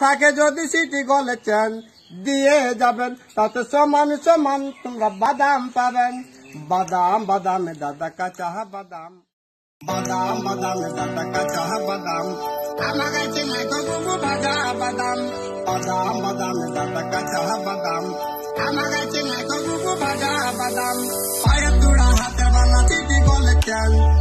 থাকে যদি সিটি গলেছেন দিয়ে যাবেন। তাতে সমান সমান তোমরা বাদাম পাবেন। বাদাম, বাদামে দাদা কাঁচা বাদাম। বাদাম, বাদামে দাদা কাঁচা বাদাম। আমার কাছে নাই ভাজা বাদাম। বাদাম, বাদামে দাদা কাঁচা বাদাম। আমার কাছে নাই ভাজা বাদাম। পায়ের তুড়া হাতে বানা সিটি গলেছেন সমান